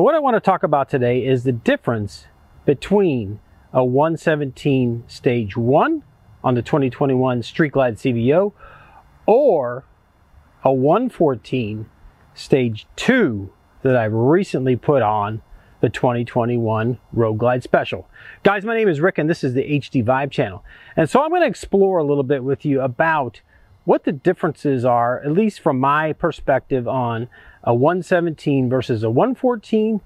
And what I want to talk about today is the difference between a 117 stage 1 on the 2021 Street Glide CVO or a 114 stage 2 that I've recently put on the 2021 Road Glide Special. Guys, my name is Rick and this is the HD Vibe channel. And so I'm going to explore a little bit with you about what the differences are, at least from my perspective on a 117 versus a 114,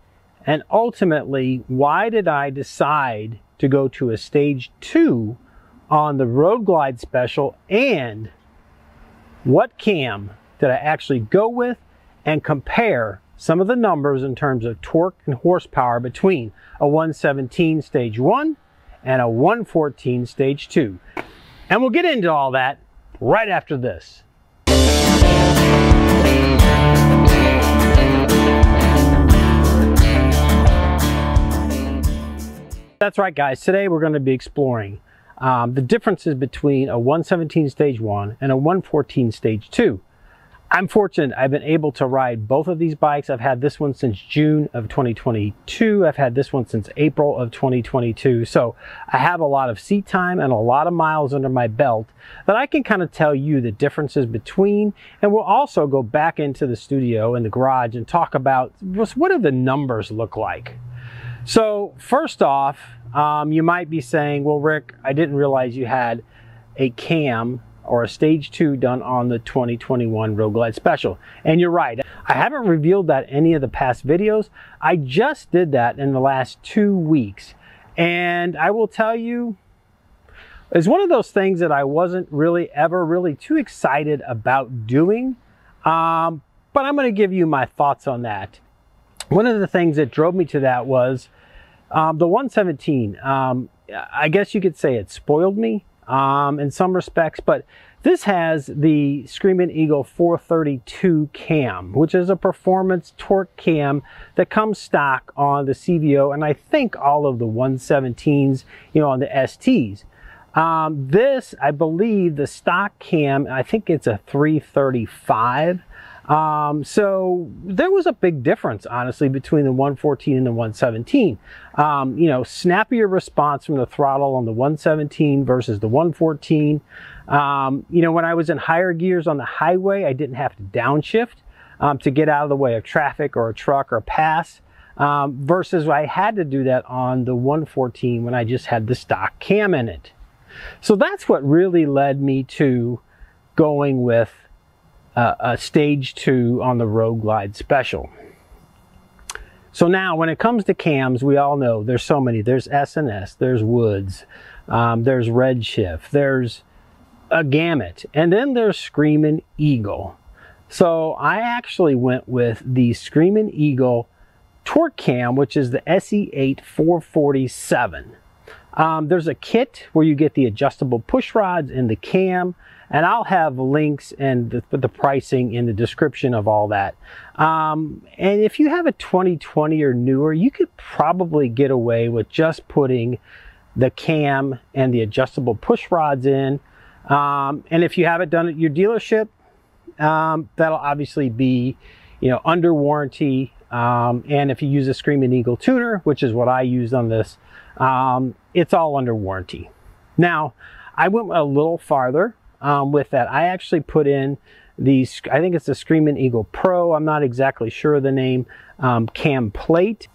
and ultimately, why did I decide to go to a stage two on the Road Glide Special, and what cam did I actually go with and compare some of the numbers in terms of torque and horsepower between a 117 stage 1 and a 114 stage 2. And we'll get into all that right after this. That's right guys, today we're going to be exploring um, the differences between a 117 stage 1 and a 114 stage 2. I'm fortunate I've been able to ride both of these bikes. I've had this one since June of 2022. I've had this one since April of 2022. So I have a lot of seat time and a lot of miles under my belt that I can kind of tell you the differences between. And we'll also go back into the studio and the garage and talk about what do the numbers look like. So first off, um, you might be saying, well, Rick, I didn't realize you had a cam or a stage two done on the 2021 Road Glide Special. And you're right, I haven't revealed that any of the past videos. I just did that in the last two weeks. And I will tell you, it's one of those things that I wasn't really ever really too excited about doing. Um, but I'm going to give you my thoughts on that. One of the things that drove me to that was um, the 117. Um, I guess you could say it spoiled me um, in some respects, but this has the Screaming Eagle 432 cam, which is a performance torque cam that comes stock on the CVO and I think all of the 117s, you know, on the STs. Um, this, I believe the stock cam, I think it's a 335. Um, so there was a big difference, honestly, between the 114 and the 117. Um, you know, snappier response from the throttle on the 117 versus the 114. Um, you know, when I was in higher gears on the highway, I didn't have to downshift um, to get out of the way of traffic or a truck or a pass. Um, versus I had to do that on the 114 when I just had the stock cam in it. So that's what really led me to going with uh, a stage two on the Road Glide Special. So now when it comes to cams, we all know there's so many. There's S&S, there's Woods, um, there's Redshift, there's a gamut, and then there's Screaming Eagle. So I actually went with the Screaming Eagle Torque Cam, which is the SE8 447. Um, there's a kit where you get the adjustable push rods and the cam, and I'll have links and the, the pricing in the description of all that. Um, and if you have a 2020 or newer, you could probably get away with just putting the cam and the adjustable push rods in. Um, and if you have it done at your dealership, um, that'll obviously be, you know, under warranty. Um, and if you use a Screaming Eagle tuner, which is what I used on this, um, it's all under warranty. Now, I went a little farther um, with that. I actually put in the, I think it's the Screaming Eagle Pro, I'm not exactly sure of the name, um, cam plate,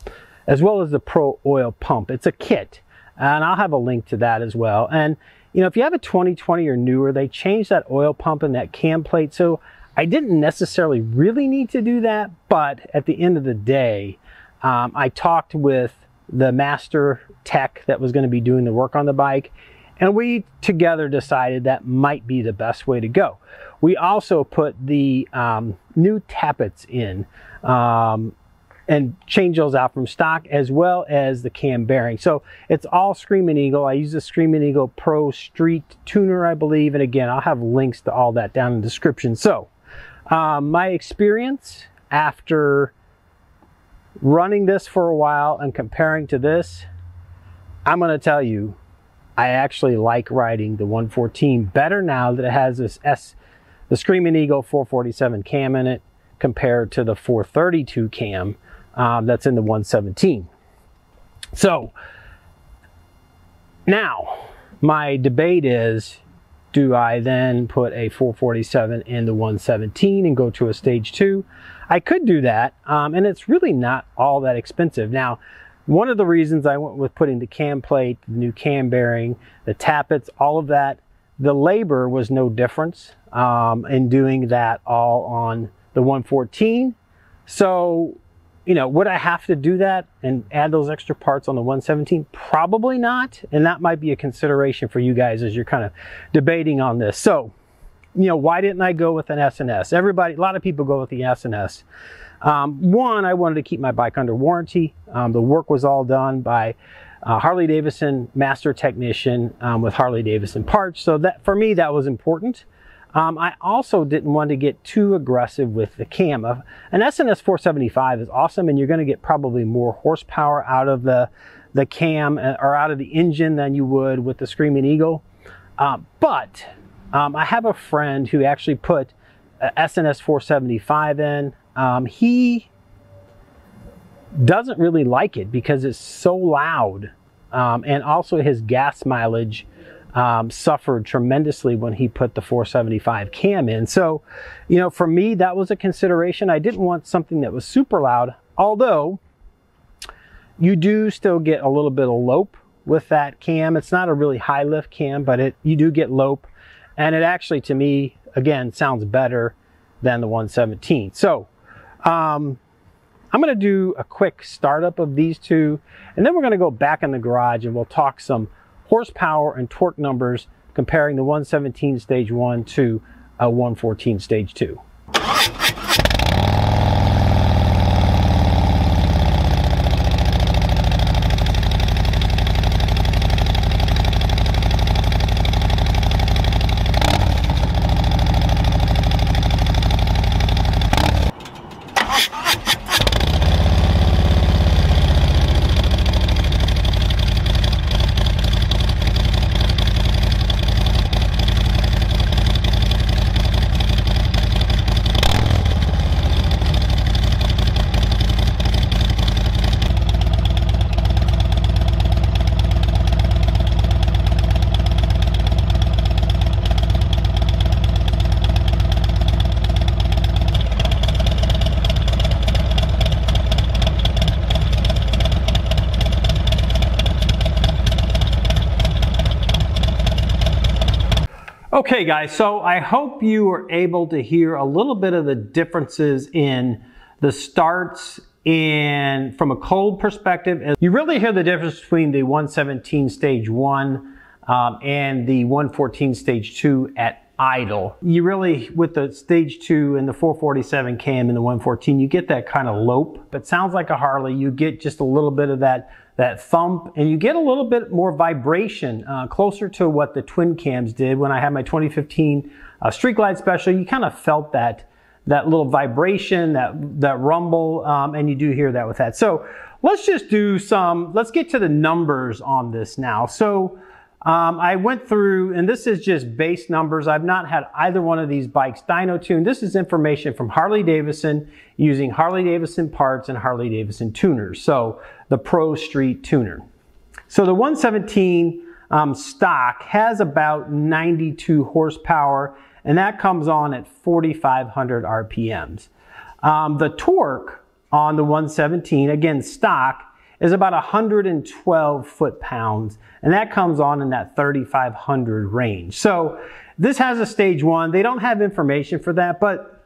as well as the Pro oil pump. It's a kit, and I'll have a link to that as well. And, you know, if you have a 2020 or newer, they changed that oil pump and that cam plate, so I didn't necessarily really need to do that, but at the end of the day, um, I talked with the master tech that was going to be doing the work on the bike. And we together decided that might be the best way to go. We also put the um, new tappets in um, and change those out from stock as well as the cam bearing. So it's all Screaming Eagle. I use the Screaming Eagle Pro Street Tuner, I believe. And again, I'll have links to all that down in the description. So um, my experience after running this for a while and comparing to this, I'm going to tell you, I actually like riding the 114 better now that it has this S, the Screaming Eagle 447 cam in it compared to the 432 cam um, that's in the 117. So now my debate is, do I then put a 447 in the 117 and go to a stage two? I could do that, um, and it's really not all that expensive. Now, one of the reasons I went with putting the cam plate, the new cam bearing, the tappets, all of that, the labor was no difference um, in doing that all on the 114. So, you know, would I have to do that and add those extra parts on the 117? Probably not. And that might be a consideration for you guys as you're kind of debating on this. So, you know, why didn't I go with an S&S? Everybody, a lot of people go with the S&S. Um, one, I wanted to keep my bike under warranty. Um, the work was all done by uh, Harley Davidson master technician um, with Harley Davidson parts. So that for me, that was important. Um, I also didn't want to get too aggressive with the cam. Uh, an S&S 475 is awesome and you're going to get probably more horsepower out of the, the cam uh, or out of the engine than you would with the Screaming Eagle. Uh, but um, I have a friend who actually put S&S 475 in. Um, he doesn't really like it because it's so loud. Um, and also his gas mileage um, suffered tremendously when he put the 475 cam in. So, you know, for me, that was a consideration. I didn't want something that was super loud, although you do still get a little bit of lope with that cam. It's not a really high lift cam, but it you do get lope. And it actually, to me, again, sounds better than the 117. So, um, I'm to do a quick startup of these two, and then we're to go back in the garage and we'll talk some horsepower and torque numbers comparing the 117 stage 1 to a 114 stage 2. Okay guys, so I hope you were able to hear a little bit of the differences in the starts and from a cold perspective. You really hear the difference between the 117 stage 1 um, and the 114 stage 2 at idle. You really, with the stage 2 and the 447 cam and the 114, you get that kind of lope. It sounds like a Harley. You get just a little bit of that that thump, and you get a little bit more vibration, uh, closer to what the twin cams did when I had my 2015 uh, Street Glide Special. You kind of felt that that little vibration, that that rumble, um, and you do hear that with that. So let's just do some. Let's get to the numbers on this now. So. Um, I went through, and this is just base numbers. I've not had either one of these bikes dyno tuned. This is information from Harley Davidson using Harley Davidson parts and Harley Davidson tuners. So the Pro Street tuner. So the 117 um, stock has about 92 horsepower, and that comes on at 4,500 RPMs. Um, the torque on the 117, again stock, is about 112 foot-pounds, and that comes on in that 3,500 range. So this has a stage one. They don't have information for that, but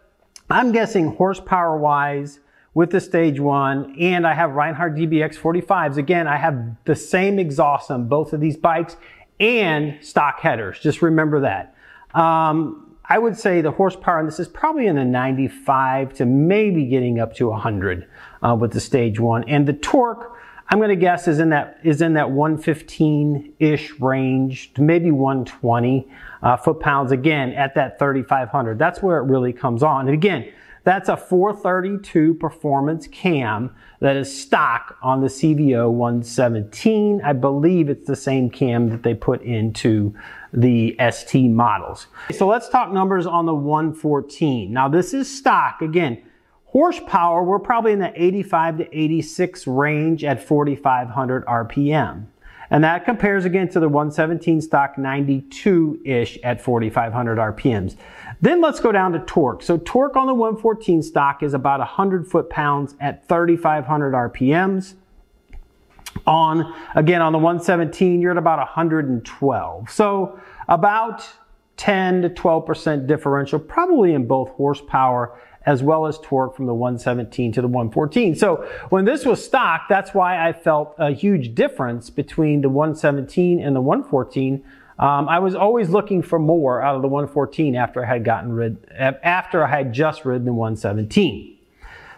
I'm guessing horsepower-wise, with the stage one, and I have Rinehart DBX 45s. Again, I have the same exhaust on both of these bikes and stock headers. Just remember that. Um, I would say the horsepower on this is probably in the 95 to maybe getting up to 100 uh, with the stage one. And the torque, I'm going to guess is in that is in that 115-ish range maybe 120 uh, foot-pounds again at that 3500. That's where it really comes on. And again, that's a 432 performance cam that is stock on the CVO 117. I believe it's the same cam that they put into the ST models. So let's talk numbers on the 114. Now this is stock again Horsepower, we're probably in the 85 to 86 range at 4,500 RPM. And that compares again to the 117 stock 92-ish at 4,500 RPMs. Then let's go down to torque. So torque on the 114 stock is about 100 foot-pounds at 3,500 RPMs. On, again, on the 117, you're at about 112. So about 10 to 12% differential, probably in both horsepower as well as torque from the 117 to the 114. So when this was stock, that's why I felt a huge difference between the 117 and the 114. Um, I was always looking for more out of the 114 after I had gotten rid, after I had just ridden the 117.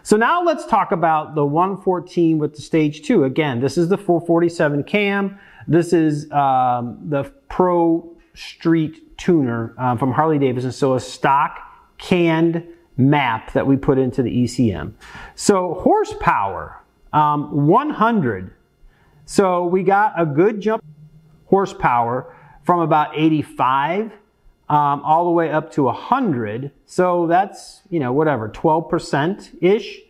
So now let's talk about the 114 with the stage two. Again, this is the 447 cam. This is um, the Pro Street tuner um, from Harley Davidson. So a stock canned map that we put into the ECM. So horsepower, um, 100. So we got a good jump horsepower from about 85 um, all the way up to 100. So that's, you know, whatever, 12%-ish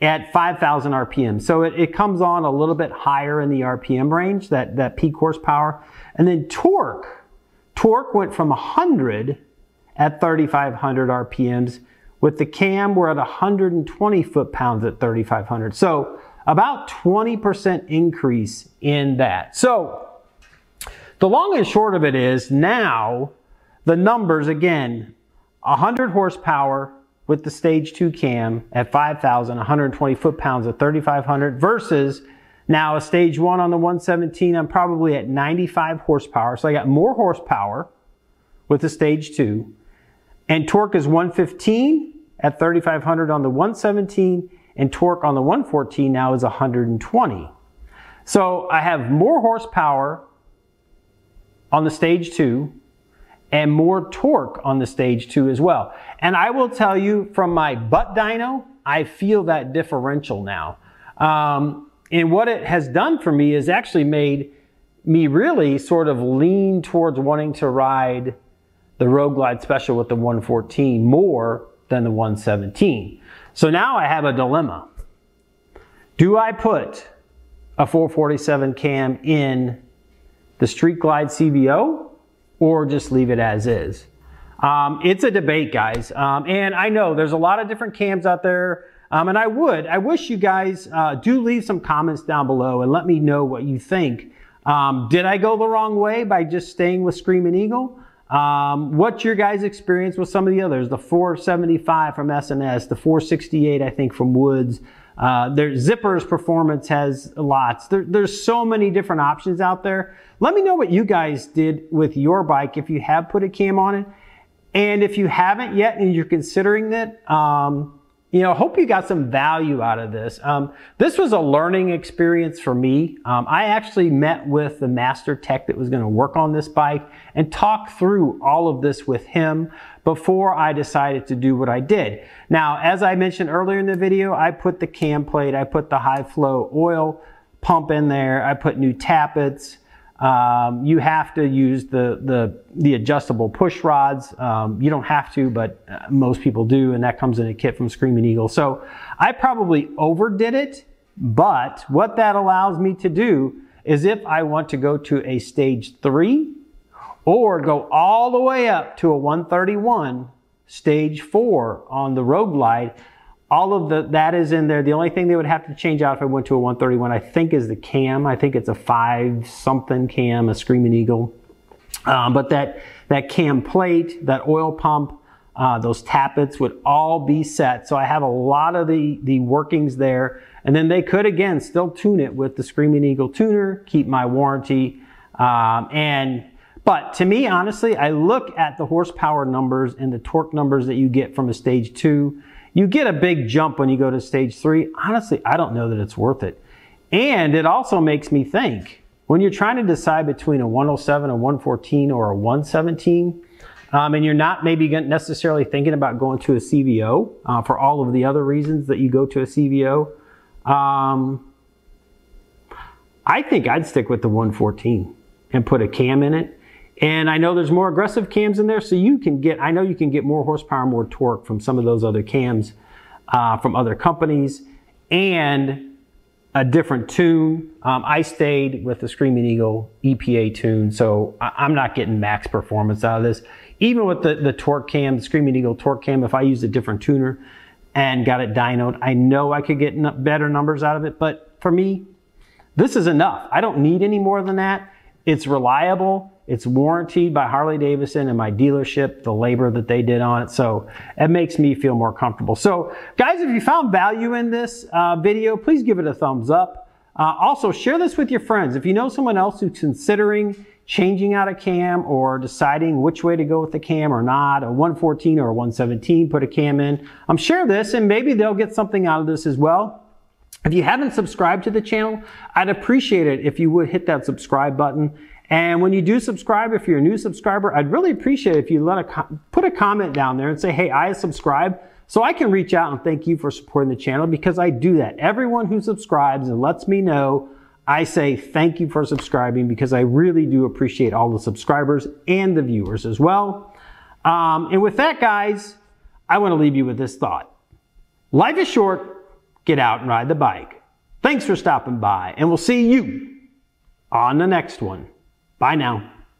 at 5,000 RPM. So it, it comes on a little bit higher in the RPM range, that, that peak horsepower. And then torque. Torque went from 100 at 3,500 RPMs with the cam, we're at 120 foot-pounds at 3,500. So about 20% increase in that. So the long and short of it is now the numbers again, 100 horsepower with the stage two cam at 5,000, 120 foot-pounds at 3,500 versus now a stage one on the 117, I'm probably at 95 horsepower. So I got more horsepower with the stage two and torque is 115 at 3,500 on the 117 and torque on the 114 now is 120. So I have more horsepower on the stage two and more torque on the stage two as well. And I will tell you from my butt dyno, I feel that differential now. Um, and what it has done for me is actually made me really sort of lean towards wanting to ride the Road Glide Special with the 114 more than the 117. So now I have a dilemma. Do I put a 447 cam in the Street Glide CVO or just leave it as is? Um, it's a debate, guys. Um, and I know there's a lot of different cams out there. Um, and I would, I wish you guys uh, do leave some comments down below and let me know what you think. Um, did I go the wrong way by just staying with Screaming Eagle? Um, what's your guys' experience with some of the others? The 475 from S&S, the 468, I think, from Woods. Uh, their Zippers performance has lots. There, there's so many different options out there. Let me know what you guys did with your bike if you have put a cam on it. And if you haven't yet and you're considering it, um, you know, hope you got some value out of this. Um, this was a learning experience for me. Um, I actually met with the master tech that was going to work on this bike and talk through all of this with him before I decided to do what I did. Now, as I mentioned earlier in the video, I put the cam plate, I put the high flow oil pump in there, I put new tappets, um, you have to use the, the, the adjustable push rods. Um, you don't have to, but uh, most people do, and that comes in a kit from Screaming Eagle. So I probably overdid it, but what that allows me to do is if I want to go to a stage three or go all the way up to a 131, stage four on the Road Glide, all of the that is in there. The only thing they would have to change out if I went to a 131, I think, is the cam. I think it's a five something cam, a Screaming Eagle. Um, but that that cam plate, that oil pump, uh, those tappets would all be set. So I have a lot of the the workings there, and then they could again still tune it with the Screaming Eagle tuner, keep my warranty, um, and. But to me, honestly, I look at the horsepower numbers and the torque numbers that you get from a stage two you get a big jump when you go to stage three. Honestly, I don't know that it's worth it. And it also makes me think when you're trying to decide between a 107, a 114, or a 117, um, and you're not maybe necessarily thinking about going to a CVO uh, for all of the other reasons that you go to a CVO, um, I think I'd stick with the 114 and put a cam in it and I know there's more aggressive cams in there, so you can get, I know you can get more horsepower, more torque from some of those other cams. uh, from other companies and a different tune. Um, I stayed with the Screaming Eagle EPA tune, so I- am not getting max performance out of this. Even with the, the torque cam, the Screaming Eagle torque cam, if I used a different tuner and got it dynoed, I know I could get better numbers out of it, but for me, this is enough. I don't need any more than that. It's reliable. It's warranted by Harley Davidson and my dealership, the labor that they did on it. So it makes me feel more comfortable. So guys, if you found value in this uh, video, please give it a thumbs up. Uh, also share this with your friends. If you know someone else who's considering changing out a cam or deciding which way to go with the cam or not, a 114 or a 117, put a cam in, I'm um, share this and maybe they'll get something out of this as well. If you haven't subscribed to the channel, I'd appreciate it if you would hit that subscribe button. And when you do subscribe, if you're a new subscriber, I'd really appreciate if you let a put a comment down there and say, "Hey, I subscribe," so I can reach out and thank you for supporting the channel because I do that. Everyone who subscribes and lets me know, I say thank you for subscribing because I really do appreciate all the subscribers and the viewers as well. Um, and with that, guys, I want to leave you with this thought: Life is short get out and ride the bike. Thanks for stopping by, and we'll see you on the next one. Bye now.